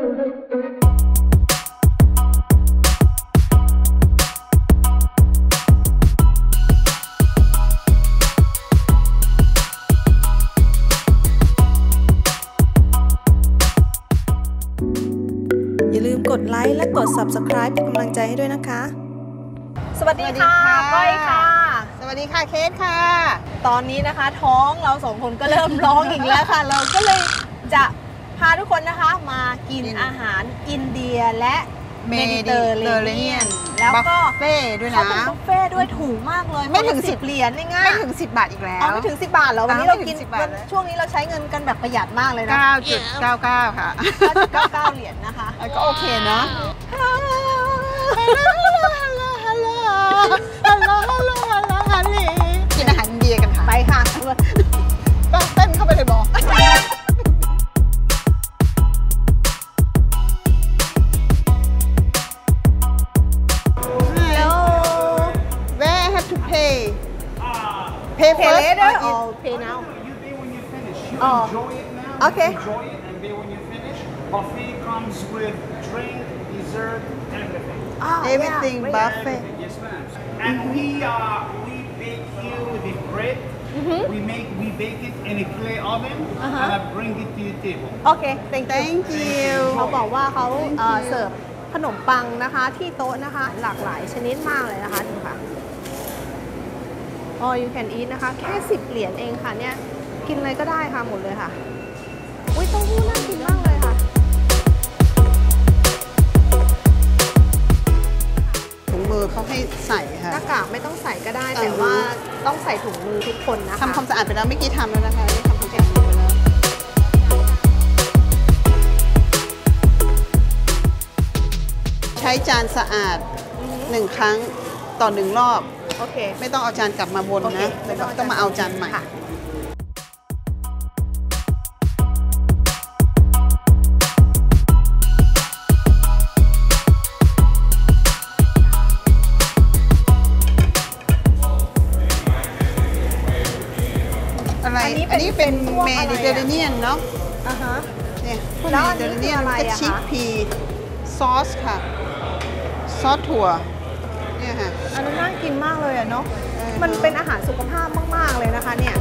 อย่าลืมกดไลค์และกด Subscribe เป็นกำลังใจให้ด้วยนะคะ สวัสดีค่ะสวัสดีค่ะ ก้อยค่ะ สวัสดีค่ะเคสค่ะ ตอนนี้นะคะท้องเราสองคนก็เริ่มร้องอีกแล้วค่ะ เราก็เลยจะ พาทุกคนนะคะมากินกินอาหารอินเดียและเมเมดิดิเตเตออร์ร์เรเรเนีเนียยนนแล้วก็บุฟเฟ่ด้วยเขานะเป็นบุฟเฟ่ด้วยถูกมากเลย ไม่ถึงคนละสิบเหรียญเองอะไม่ถึง 10 บาทอีกแล้วอ๋อไม่ถึง 10 บาทเหรอวันนี้อ่าเราไม่ถึงกิน10บาทเลยช่วงนี้เราใช้เงินกันแบบประหยัดมากเลยนะ 9.99 ค่ะ 9.99 เหรียญนะคะ ก็โอเคเนาะฮัลโหลฮัลโหลฮัลโหลฮัลโหลฮัลโหลฮัลโหลฮัลโหล We make we bake it in a clay oven Uh-huh. and I bring it to your table. โอเค thank you thank you เขาบอกว่าเขา Thank เอ่อ you เสิร์ฟขนมปังนะคะที่โต๊ะนะคะ หลากหลายชนิดมากเลยนะคะดูค่ะ all you can eat นะคะ แค่ 10 เหรียญเองค่ะเนี่ย กินอะไรก็ได้ค่ะ หมดเลยค่ะ อุ้ยเต้าหู้น่ากินมาก เลยค่ะถุงมือเขาให้ใส่ค่ะหน้ากากไม่ต้องใส่ก็ได้อือฮึแต่ว่าต้องใส่ถุงมือทุกคนนะคะทำความสะอาดไปแล้วเมื่อกี้ทำแล้วนะคะได้ทำความสะอาดไปแล้วใช้จานสะอาดหนึ่งครั้งต่อหนึ่งรอบ โอเค ไม่ต้องเอาจานกลับมาบนโอเคนะแต่ต้องมาเอาจานใหม่ อะไรอันนี้เป็นอันนี้เป็นเป็นพวกอะไรอะดิเตอร์เรเนียนเนาะอ่าฮะเนี่ยพวกเมดิเตนี้อร์เรเนียนคืออะไรก็อะ chickpea ซอสค่ะ ซอสถั่วเนี่ยค่ะ อันนั้นน่ากินมากเลยอะเนาะ เออ มันเป็นอาหารสุขภาพมาก ๆ เลยนะคะเนี่ย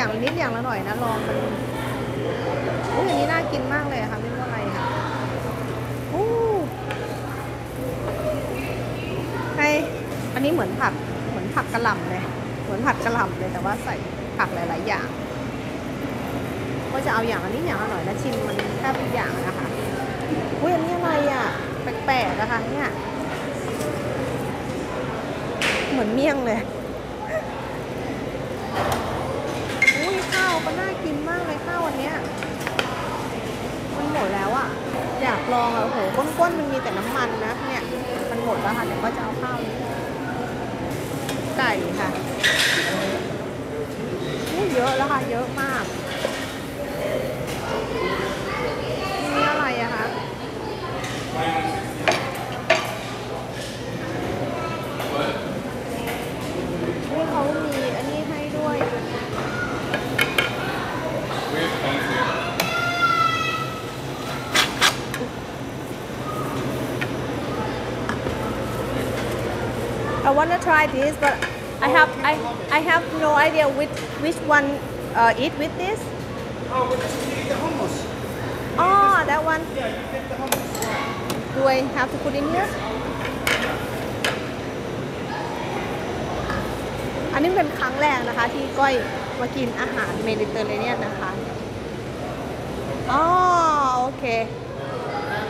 อย่างนิดอย่างละหน่อยนะลองมันอุ้ยอันนี้น่ากินมากเลยค่ะไม่รู้อะไรค่ะอู้ให้อันนี้เหมือนผักเหมือนผักกระหล่ำเลยเหมือนผัดกระหล่ำเลยแต่ว่าใส่ผักหลาย ๆ อย่าง ก็จะเอาอย่างละนิดอย่างละหน่อยแล้วชิมมันแทบทุกอย่างนะคะอุ้ยอันนี้อะไรอะแปลกๆนะคะเนี่ยเหมือนเมี่ยงเลยข้าวก็น่ากินมากเลยข้าววันเนี้ยมันหมดแล้วอะอยาก ลองอะโอ้โหก้นๆมันมีแต่น้ำมันนะเนี่ยมันหมดแล้วค่ะเดี๋ยวก็จะเอาข้าวนี้ไก่ค่ะนี่เยอะแล้วค่ะเยอะมาก I want to try this, but I have I I have no idea which which one uh, eat with this. Oh, we're just eating the hummus. Oh, that one. Yeah, you take the hummus. Do I have to put in here? อันนี้เป็นครั้งแรกนะคะ ที่ก้อยมากินอาหารเมดิเตอร์เรเนียนนะคะ อ๋อ โอเค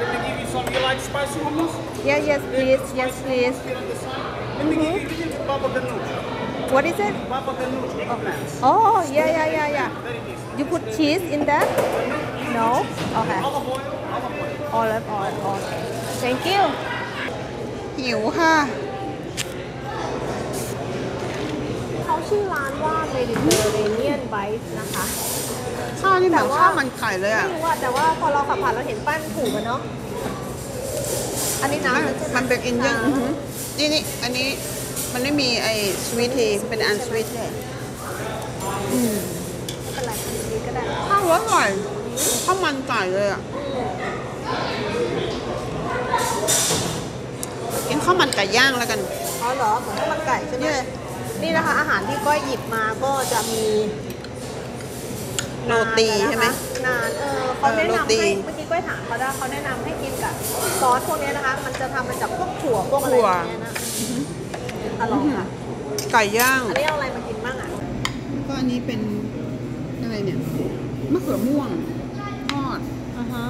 Let me give you some. You like spicy hummus? Yes yes please yes please Get on the side. Let me give you a little bit baba ganoush. What is it Papa ganoush, eggplants. Oh yeah yeah yeah yeah Very tasty. You put cheese in that No Okay Olive oil, olive oil. Olive oil Okay Thank you หิวค่ะ เขาชื่อร้านว่า Mediterranean Bites นะคะข้าวนี่เหมือนแต่ว่าข้าวมันไก่เลยไม่อะรู้ว่าแต่ว่าพอเราขับผ่านเราเห็นป้ายมันถูกอะเนาะ อันนี้น้ำมันใช่ไหมันเป็นอินเดียนำอือหือ นี่นี่อันนี้มันไม่มีไอ้สวีททีเป็นอันสวีทเลยเป็นไรอันนี้ก็ได้ข้าวอร่อยข้าวมันไก่เลยอะกินข้าวมันไก่ย่างแล้วกันอ๋อเหรอเหมือนข้าวมันไก่ใช่ไหมเนี่ยนี่นะคะ อาหารที่ก้อยหยิบมาก็จะมีโรตีใช่ไหมนานเออเขาแนะเออโรนำตีให้เมื่อ กี้ก้อยถามเขาได้เขาแนะนำให้กินกับซอสพวกนี้นะคะ มันจะทำมาจากพวกถั่วพวกอะไรอย่างเงี้ยนะอร่อยค่ะ ไก่ย่าง อันนี้เอาอะไรมากินบ้างอะ ก็อันนี้เป็นอะไรเนี่ยมะเขือม่วงทอดอ่าฮะ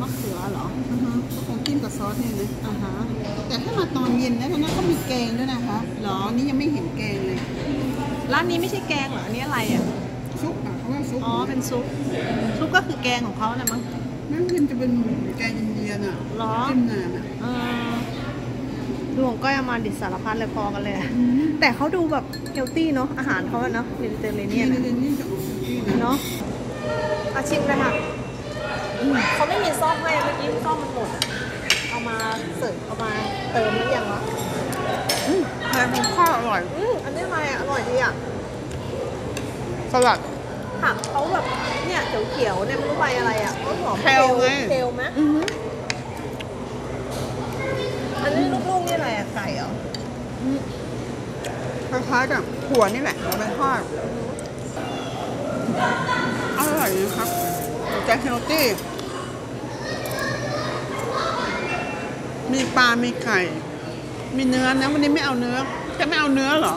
มะเขือเหรอ อือฮะก็คงจิ้มกับซอสเนี่ยนะอ่าฮะ แต่ถ้ามาตอนเย็นนะตอนนั้นก็มีแกงด้วยนะคะหรออันนี้ยังไม่เห็นแกงเลยร้านนี้ไม่ใช่แกงเหรอ อันนี้อะไรอะ ซุปอะเขาว่าซุปอ๋อ เป็นซุป ซุปก็คือแกงของเขานะมั้ง นั่นมันจะเป็นแกงอินเดียน่ะหรอ จิ้มนานอะเออดูของก้อยเอามาดิสารพัดเลยพอกันเลยแต่เขาดูแบบเฮลตี้เนาะอาหารเขาอะเนาะเมดิเตอร์เรเนีเนี่ยยนนี่นี่จะออกที่นะเนาะอาชิมเลยค่ะเขาไม่มีซอสให้เมื่อกี้ซอสมันหมดอะเอามาเสิร์ฟเอามาเติมหรือยังวะอืมแต่เป็นข้าวอร่อยอืมอันนี้อะไรอะอร่อยดีอะสลัด ผักเขาแบบเนี่ยเขียวๆเนี่ยไม่รู้ใบอะไรอะต้นหอมเคลไง เคลไหมอือหืออันนี้ลูกๆนี่อะไรอะไก่เหรอคล้ายๆกับถั่วนี่แหละเอาไปทอดอร่อยนะครับจะเฮลตี้ มีปลา มีไข่มีเนื้อนะวันนี้ไม่เอาเนื้อ จะไม่เอาเนื้อเหรอ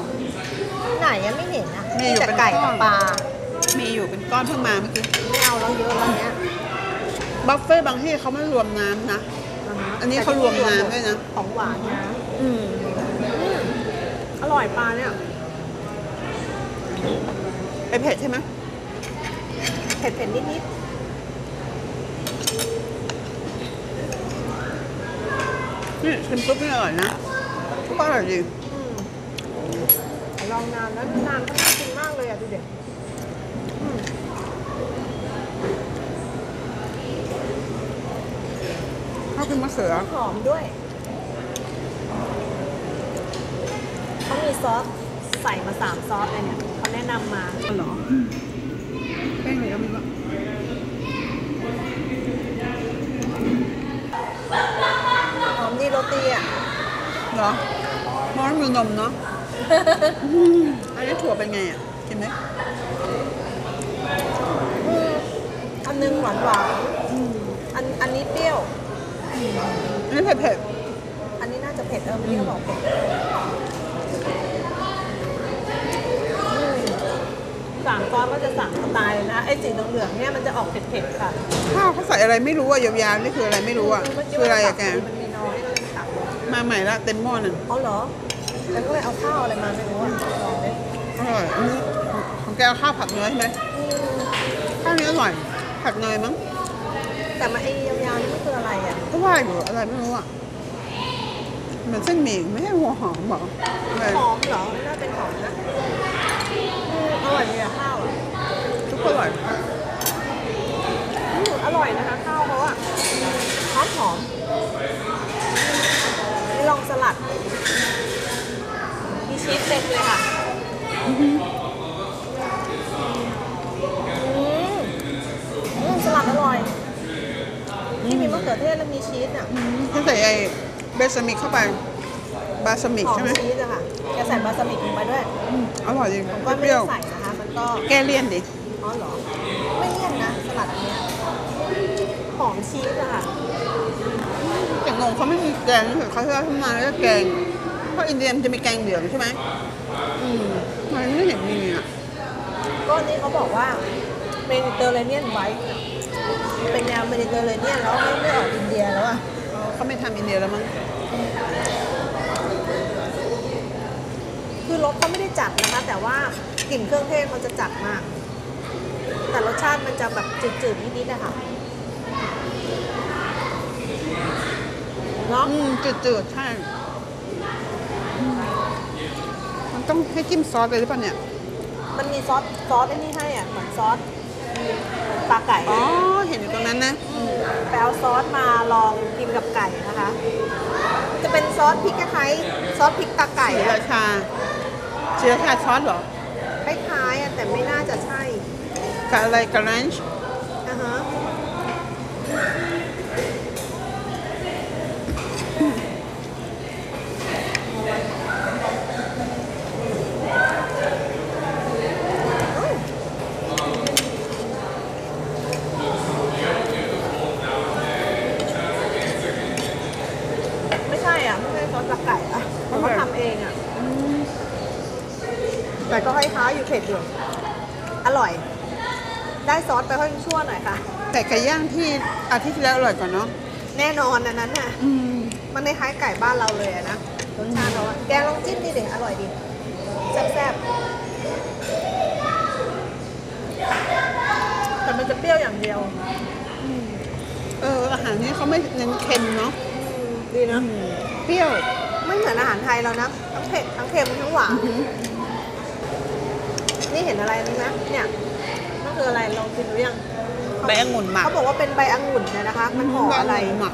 ไหนยังไม่เห็นนะมีอยู่แต่เป็นไก่ก้กัอบน ปลา มีอยู่เป็นก้อนเพิ่งมาเมื่อกี้ไม่เอาแล้วเยอะแล้วเนี้ยบัฟเฟ่ต์บางที่เขาไม่รวมน้ำนะ อันนี้เขารวมน้ำด้วยนะ ของหวานนะอืมอืมอร่อยปลาเนี่ยไปเผ็ดใช่ไหมเผ็ดๆนิดนี่ชิมซุปนี่อร่อยนะซุปก็อร่อยดีๆอืมลองนานแล้วนานก็น่ากินมากเลยอะดูเด็ก ข้าวกิน มะเขือ หอมด้วยเขามีซอสใส่มาสามซอสเลยเนี่ยเขาแนะนำมาเหรอแป้งเลยก็มีบ้างหอมดีโรตีอะเหรอมอนมีนมเนาะอันนี้ถั่วเป็นไงอะกินไหมอืมอันหนึงหวานหวานๆอันอันนี้เปรี้ยว อันนี้เผ็ดอันนี้น่าจะเผ็ดเออเมื่อกี้เขาบอกเผ็ดอืมสามซอสก็จะสามสไตล์เลยนะไอ้สีเหลืองๆเนี่ยมันจะออกเผ็ดๆค่ะๆข้าวเขาใส่อะไรไม่รู้อะยาวๆนี่คืออะไรไม่รู้อะเมื่กี้คืออะไรอะแกมันมีน้อยก็เลยตักมาใหม่ละเต็มหม้อนั่นเอาเหรอแล้วก็เลยเอาข้าวอะไรมาไม่รู้อะลองดิอร่อยอันนี้ของของแกเอาข้าวผัดเนื้อใช่ไหมอืมข้าวนี้อร่อยผัดเนยมั้ง แต่มาไอ้ยาวๆนี่มันคืออะไรอะก็ว่าอยู่อะไรไม่รู้อะเหมือนเส้นหมี่ไม่ใช่หัวหอมเหรออะไรหอมเหรอน่าเป็นหอมนะอืมอร่อยเลยอะข้าวอะ ทุกคนอร่อย อืมอร่อยนะคะข้าวเขาอะหอมหอมนี่ลองสลัด มีชีสเต็มเลยค่ะ อืมอืมสลัดอร่อยที่มีมะเขือเทศและมีชีสอะ ถ้าใส่ไอ้ balsamic เข้าไป balsamic หอมใช่ไหมชีสอะค่ะแกใส่ balsamic ลงไปด้วยอืมอร่อยดีผมก็เปไม่รี้ยวนะคะ มันก็ แก้เลี่ยนดิ อ๋อเหรอ ไม่เลี่ยนนะ สลัดอันเนี้ยหอมชีสอะค่ะ แต่งงเขาไม่มีแกงคือเขาจะทำมาแล้วก็แกง เพราะอินเดียมันจะมีแกงเหลืองใช่ไหมอืมทำไมไม่เห็นมีอะก็อันนี้เขาบอกว่าเมดิเตอร์เรเนียนไวท์เป็นแนวเมดิเตอร์เรเนียนแล้วไม่ไม่ออกอินเดียแล้วอะเขาไม่ทำอินเดียแล้วมั้ง คือคือรสเขาไม่ได้จัดนะคะ แต่ว่ากลิ่นเครื่องเทศเขาจะจัดมาก แต่รสชาติมันจะแบบจืดๆนิดๆนะคะเนาะอืมจืดๆใช่อืมมันต้องให้จิ้มซอสเลยหรือเปล่าเนี่ย มันมีซอสซอสไอ้นี่ให้อะเหมือนซอสปลาไก่อ๋อ เห็นอยู่ตรงนั้นนะไปเอาซอสมาลองกินกับไก่นะคะ จะเป็นซอสพริกคล้ายๆซอสพริกตาไก่สีอะ ราชา สีราชาซอสเหรอคล้ายๆอะแต่ไม่น่าจะใช่กับอะไรกับรันช์อ่าฮะไม่ใช่อะ ไม่ใช่ซอสปลาไก่อะเขาทำเองอะ แต่ก็คล้ายๆอยู่เผ็ดอยู่อร่อย ได้ซอสไปค่อยชั่วหน่อยค่ะ แต่ไก่ย่างที่อาทิตย์ที่แล้วอร่อยกว่าเนาะแน่นอนอันนั้นน่ะ อืมมันคล้ายๆไก่บ้านเราเลยอะนะรสชาติเขาอะแกลองจิ้มดิเด็อร่อยดีแซ่บๆแต่มันจะเปรี้ยวอย่างเดียวเอออาหารนี้เขาไม่เน้นเค็มเนาะอืมดีนะเปรี้ยว ไม่เหมือนอาหารไทยเรานะ ทั้งเผ็ดทั้งเค็มทั้งหวานนี่ เห็นอะไรนี่ไหมเนี่ยมันคืออะไรลองกินดูยังใบองุ่นหมักเขาบอกว่าเป็นใบองุ่นเนี่ยนะคะ มันห่ออะไรใบงุ่นหมัก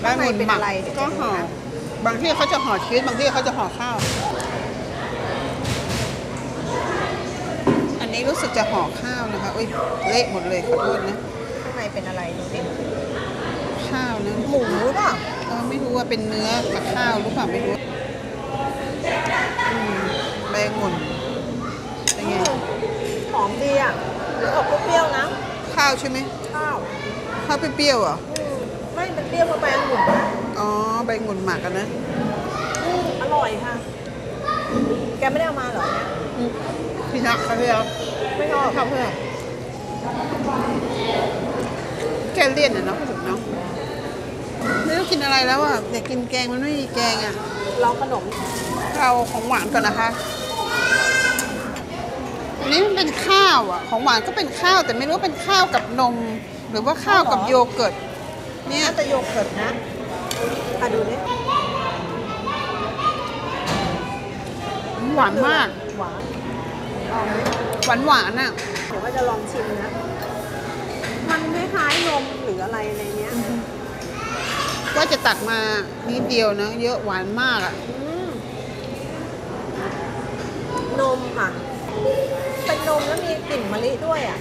ใบข้างในองุ่นเป็นหมักอะไรเดี๋ยวก็จะดูห่อนะบางที่เขาจะห่อชีสบางที่เขาจะห่อข้าว อันนี้รู้สึกจะห่อข้าวนะคะอุ้ยเละหมดเลยขอโทษนะข้างในเป็นอะไรดูดิข้าวนะหมูหรือเปล่าเออไม่รู้ว่าเป็นเนื้อกับข้าวหรือเปล่าไม่รู้อืมใบองุ่น เป็นไง หอมดีอะหรือออกเปรี้ยวๆนะ ข้าวใช่ไหมข้าวข้าวเปรี้ยวๆเหรออืมไม่เป็นเปรี้ยวเพราะใบองุ่นอ๋อ ใบองุ่นหมักกันนะ อืมอร่อยค่ะ แกไม่ได้เอามาเหรอเนี่ยอืมพี่นักเขาเรียกไม่ชอบข้าวเพื่อแกเลี่ยนอะเนาะพูดถึงเนาะไม่รู้กินอะไรแล้วอะอยากกินแกงมันไม่มีแกงอะลองขนมเราของหวานก่อนนะคะ อันนี้มันเป็นข้าวอะ ของหวานก็เป็นข้าวแต่ไม่รู้ว่าเป็นข้าวกับนม หรือว่าข้าวกับโยเกิร์ต เนี่ยน่าจะโยเกิร์ตนะอะดูนี่หวานมาก หวานลองไหมหวานหวานๆอะเดี๋ยวว่าจะลองชิมนะ มันคล้ายๆนมหรืออะไรในเนี้ยว่าจะตักมานิดเดียวนะ เยอะหวานมากอะอืมนมค่ะเป็ นนมแล้วมีกลิ่นมะลิด้วยอะ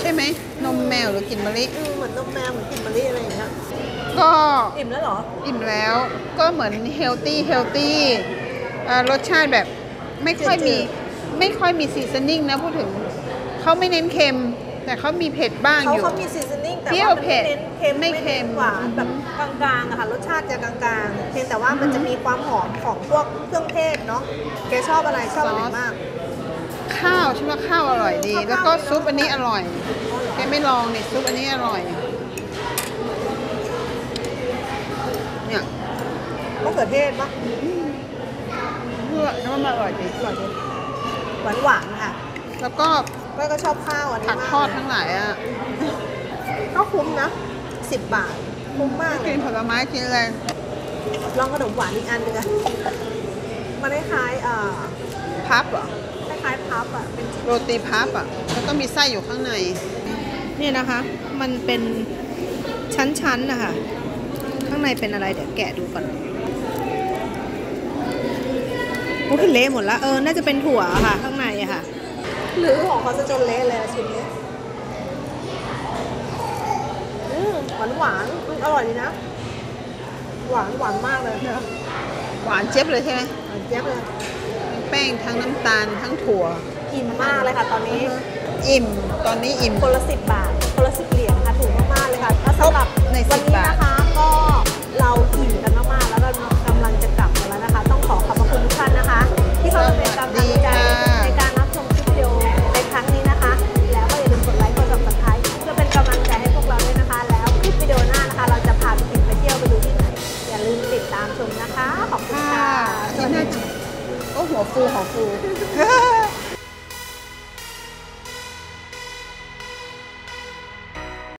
ใช่ไหมนมแมวหรือกลิ่นมะลิ อืมเหมือนนมแมวเหมือนกลิ่นมะลิอะไรอย่างเงี้ย ก็อิ่มแล้วเหรอ อิ่มแล้วก็เหมือน healthy healthy รสชาติแบบไม่ค่อยมีจืดไม่ค่อยมี seasoning นะพูดถึงเขาไม่เน้นเค็ม แต่เขามีเผ็ดบ้างเขาอยู่เขามี seasoning แต่เปรี้ยว่ามันเผ็ไม่ดเน้นเค็มไม่เน้นหวาน เปรี้ยวเผ็ดเค็มแบบกลางๆอะค่ะรสชาติจะกลางๆเพียงแต่ว่ามันจะมีความหอมของพวกเครื่องเทศเนาะแกชอบอะไรชอบอะไรมาก ข้าวฉันว่าข้าวอร่อยดีข้าวแล้วก็ข้าวซุปอันนี้อร่อยอ๋อเหรอแกไม่ลองเนี่ยซุปอันนี้อร่อย เนี่ยมะเขือเทศปะเพื่อแล้วมันอร่อยดีอร่อยดีหวานหวานๆค่ะ แล้วก็ก้อยก็ชอบข้าวอันนี้ผักมากทอดทั้งหลายอะก็คุ้มนะสิบบาทคุ้มมากเลกิยนผลไม้กินอะไรลองขนมหวานอีกอันหนึงอะมันคล้ายๆเอ่อพับเหรอค ล้ายๆพับอะเป็นโรตีพับอะแล้วก็มีไส้อยู่ข้างใน เนี่ยนะคะ มันเป็นชั้นๆนะคะ ข้างในเป็นอะไรเดี๋ยวแกะดูก่อนโอ้ยเละหมดละเออ น่าจะเป็นถั่วค่ะ ข้างในอะค่ะ หรือของเขาจะจนเละเลยอะชิ้นนี้อืมหวานหวานๆอืมอร่อยดีนะ หวานหวานมากเลยนะหวานเจี๊ยบเลยใช่ไหมหวานเจี๊ยบเลย แป้งทั้งน้ำตาลทั้งถั่ว อิ่มมากเลยค่ะตอนนี้ อิ่ม ตอนนี้อิ่มคนละสิบบาทคนละสิบเหรียญค่ะถูกมากๆเลยค่ะถ้าสำหรับใน10วันนี้บาทนะคะก็เรา